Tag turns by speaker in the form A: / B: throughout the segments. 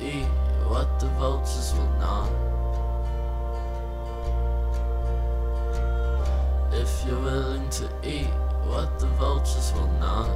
A: eat what the vultures will not. If you're willing to eat what the vultures will not.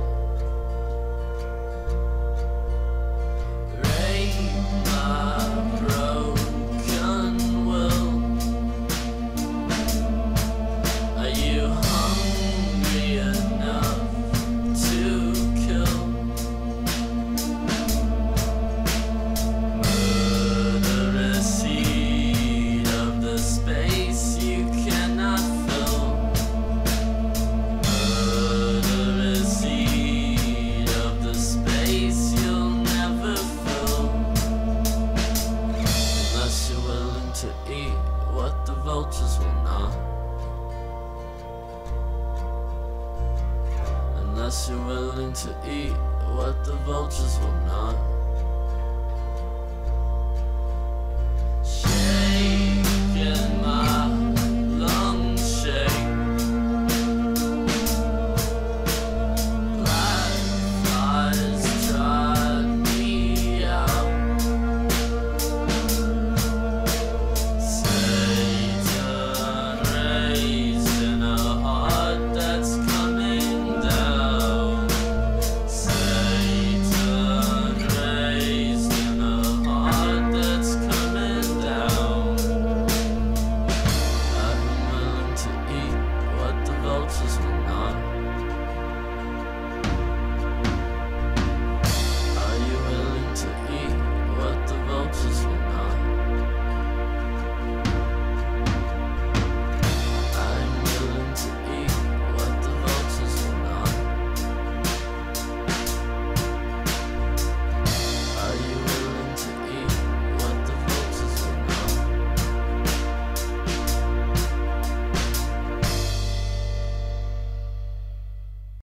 A: Unless you're willing to eat what the vultures will not.